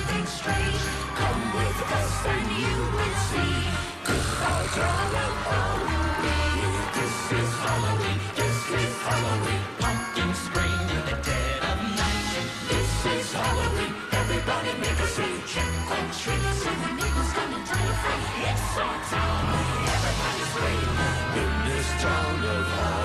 something strange. Come with us and you will see. This is Halloween. This is Halloween. Pumpkin in the dead of night. This is Halloween. Everybody make a scene. Trick or and the neighbors come and tell town. In this town of Halloween.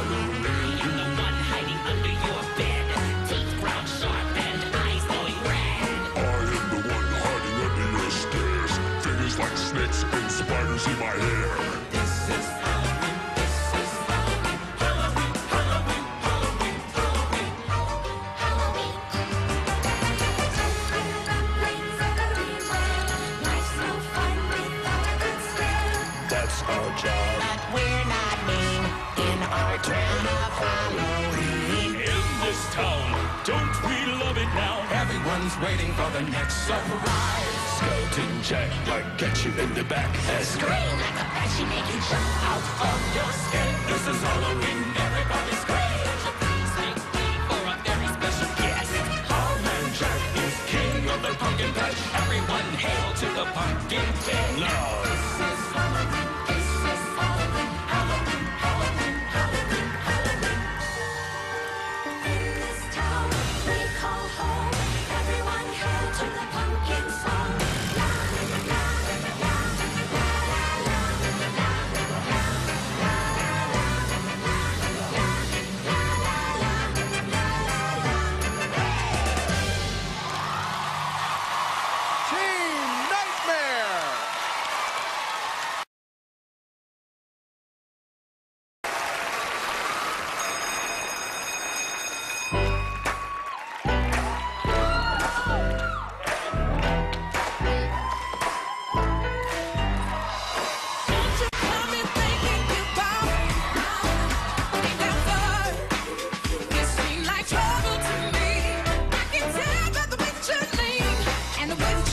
In our channel Halloween. In this town, don't we love it now? Everyone's waiting for the next surprise. Skeleton Jack might get you in the back. Scream like a banshee, make you jump out of your skin. This is Halloween. Everybody scream. Please make way for a very special guest. Hallman Jack is king of the pumpkin patch. Everyone hail to the pumpkin king. Now,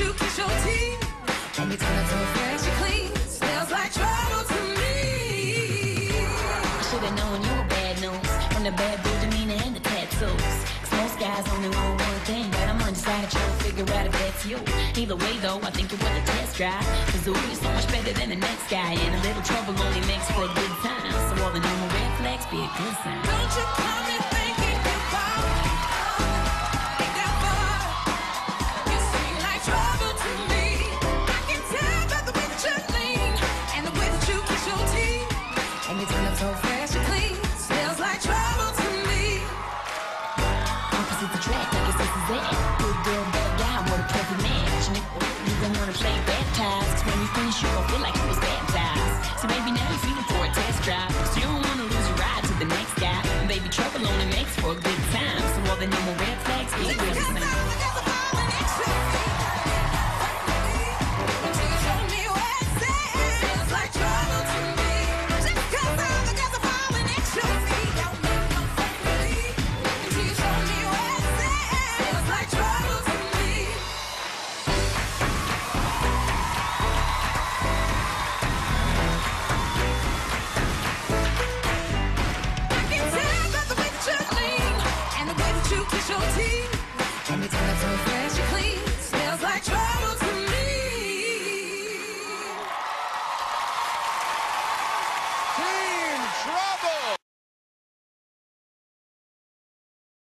you kiss your teeth. Every time I so fresh and clean, smells like trouble to me. I should've known you were bad news. From the bad boy demeanor and the tattoos Cause most guys only want one thing But I'm undecided trying to figure out if that's you. Either way though, I think you're worth a test drive. Cause ooh, you're so much better than the next guy. And a little trouble only makes for a good time. So all the normal red flags be a good sign. Don't you come in thinking for